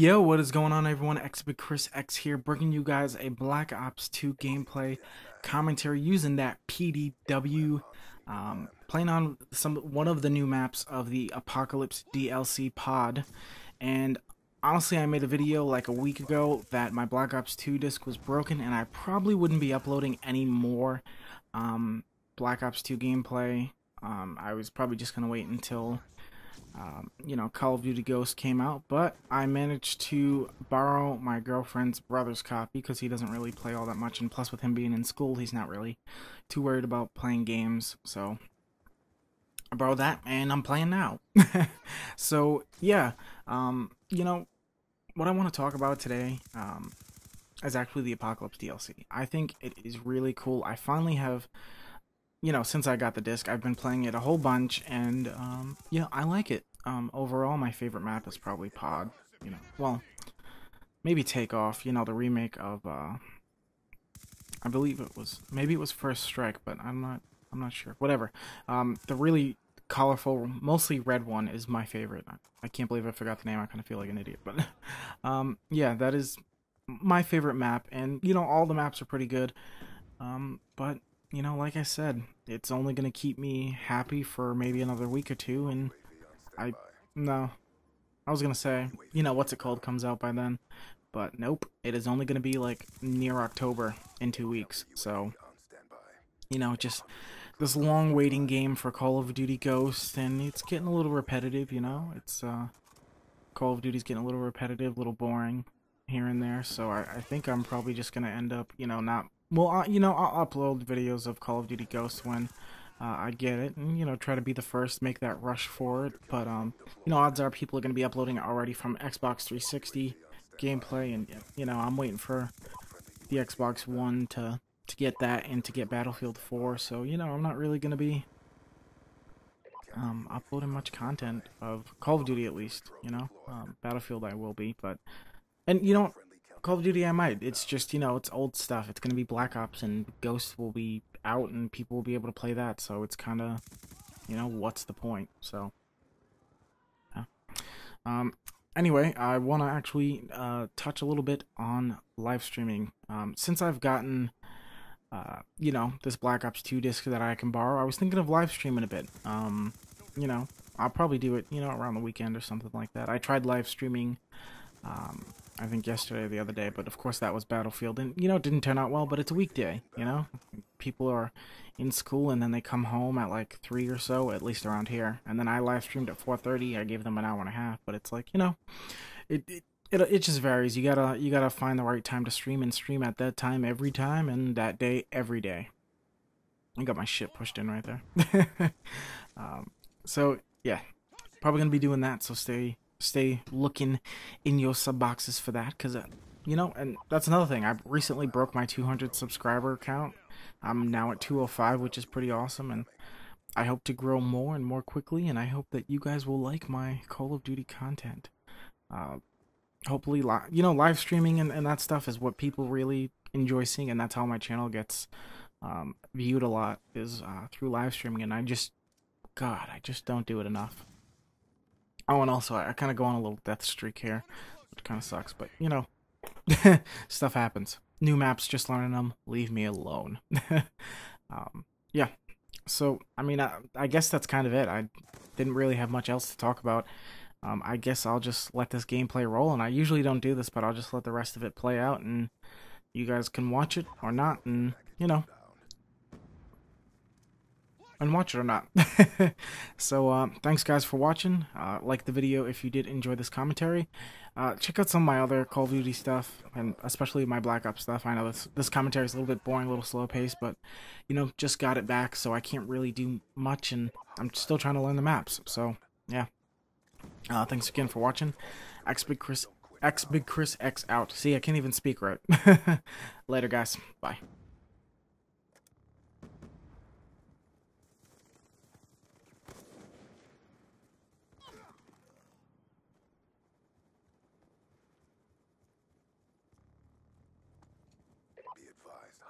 Yo, what is going on everyone? Xbig Chris X here, bringing you guys a Black Ops 2 gameplay commentary using that PDW. Um, playing on some one of the new maps of the Apocalypse DLC pod. And honestly, I made a video like a week ago that my Black Ops 2 disc was broken, and I probably wouldn't be uploading any more um, Black Ops 2 gameplay. Um, I was probably just going to wait until um, you know, Call of Duty Ghost came out, but I managed to borrow my girlfriend's brother's copy because he doesn't really play all that much, and plus with him being in school, he's not really too worried about playing games, so I borrowed that, and I'm playing now. so, yeah, um, you know, what I want to talk about today, um, is actually the Apocalypse DLC. I think it is really cool. I finally have you know, since I got the disc, I've been playing it a whole bunch, and um, yeah, I like it. Um, overall, my favorite map is probably Pod. You know, well, maybe Takeoff. You know, the remake of, uh, I believe it was maybe it was First Strike, but I'm not. I'm not sure. Whatever. Um, the really colorful, mostly red one is my favorite. I can't believe I forgot the name. I kind of feel like an idiot, but um, yeah, that is my favorite map, and you know, all the maps are pretty good. Um, but you know, like I said, it's only going to keep me happy for maybe another week or two, and I, no, I was going to say, you know, what's it called comes out by then, but nope, it is only going to be like near October in two weeks, so, you know, just this long waiting game for Call of Duty Ghost, and it's getting a little repetitive, you know, it's, uh, Call of Duty's getting a little repetitive, a little boring here and there, so I, I think I'm probably just going to end up, you know, not well, uh, you know, I'll upload videos of Call of Duty Ghosts when uh, I get it, and you know, try to be the first, make that rush for it. But um, you know, odds are people are going to be uploading already from Xbox 360 gameplay, and you know, I'm waiting for the Xbox One to to get that and to get Battlefield 4. So you know, I'm not really going to be um, uploading much content of Call of Duty at least. You know, um, Battlefield I will be, but and you know, Call of Duty I might. It's just, you know, it's old stuff. It's going to be Black Ops and Ghost will be out and people will be able to play that. So it's kind of, you know, what's the point? So, yeah. Um, anyway, I want to actually uh, touch a little bit on live streaming. Um, since I've gotten, uh, you know, this Black Ops 2 disc that I can borrow, I was thinking of live streaming a bit. Um, you know, I'll probably do it, you know, around the weekend or something like that. I tried live streaming um, I think yesterday or the other day, but of course that was Battlefield, and you know it didn't turn out well. But it's a weekday, you know, people are in school and then they come home at like three or so, at least around here, and then I live streamed at 4:30. I gave them an hour and a half, but it's like you know, it, it it it just varies. You gotta you gotta find the right time to stream and stream at that time every time and that day every day. I got my shit pushed in right there. um, so yeah, probably gonna be doing that. So stay stay looking in your sub boxes for that because uh, you know and that's another thing. I recently broke my 200 subscriber count. I'm now at 205 which is pretty awesome and i hope to grow more and more quickly and i hope that you guys will like my call of duty content. Uh, hopefully li- you know live streaming and, and that stuff is what people really enjoy seeing and that's how my channel gets um, viewed a lot is uh, through live streaming and i just god i just don't do it enough Oh, and also, I, I kind of go on a little death streak here, which kind of sucks, but, you know, stuff happens. New maps, just learning them, leave me alone. um, yeah, so, I mean, I, I, guess that's kind of it. I didn't really have much else to talk about. Um, I guess I'll just let this gameplay roll, and I usually don't do this, but I'll just let the rest of it play out, and you guys can watch it or not, and, you know, and watch it or not. so uh, thanks guys for watching. Uh, like the video if you did enjoy this commentary. Uh, check out some of my other Call of Duty stuff, and especially my Black Ops stuff. I know this this commentary is a little bit boring, a little slow paced, but you know, just got it back, so I can't really do much, and I'm still trying to learn the maps. So yeah. Uh, thanks again for watching. X Big Chris X Big Chris X out. See, I can't even speak right. Later, guys. Bye.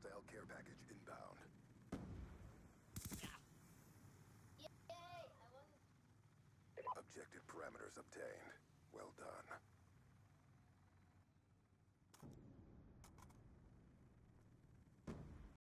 Hostile care package inbound. Yay! Objective parameters obtained. Well done.